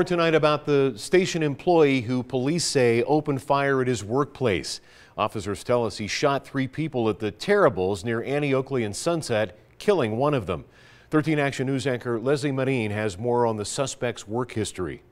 Tonight about the station employee who police say opened fire at his workplace. Officers tell us he shot three people at the Terribles near Annie Oakley and Sunset, killing one of them. 13 Action News anchor Leslie Marine has more on the suspect's work history.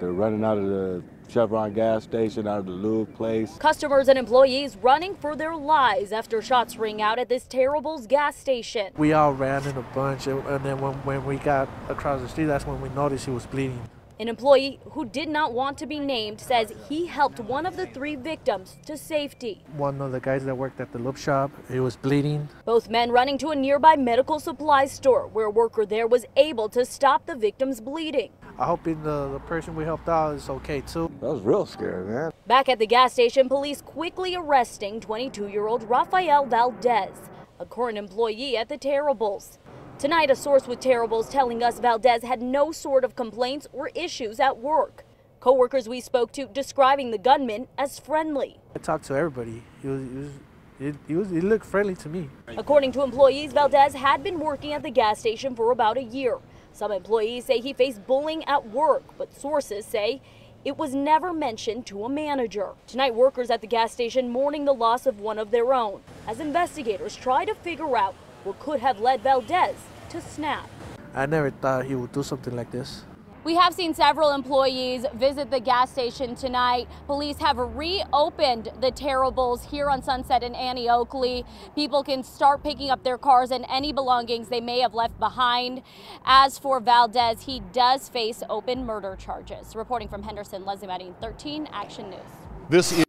They're running out of the Chevron gas station, out of the lube place. Customers and employees running for their lives after shots ring out at this Terrible's gas station. We all ran in a bunch, and then when, when we got across the street, that's when we noticed he was bleeding. An employee who did not want to be named says he helped one of the three victims to safety. One of the guys that worked at the lube shop, he was bleeding. Both men running to a nearby medical supply store where a worker there was able to stop the victim's bleeding. I hope the, the person we helped out is okay too. That was real scary, man. Back at the gas station, police quickly arresting 22-year-old Rafael Valdez, a current employee at the Terribles. Tonight, a source with Terribles telling us Valdez had no sort of complaints or issues at work. Co-workers we spoke to describing the gunman as friendly. I talked to everybody. He was, he was, he, he, was, he looked friendly to me. According to employees, Valdez had been working at the gas station for about a year. Some employees say he faced bullying at work, but sources say it was never mentioned to a manager. Tonight, workers at the gas station mourning the loss of one of their own as investigators try to figure out what could have led Valdez to snap. I never thought he would do something like this. We have seen several employees visit the gas station tonight. Police have reopened the Terribles here on Sunset and Annie Oakley. People can start picking up their cars and any belongings they may have left behind. As for Valdez, he does face open murder charges. Reporting from Henderson, Leslie Madding, 13 Action News. This is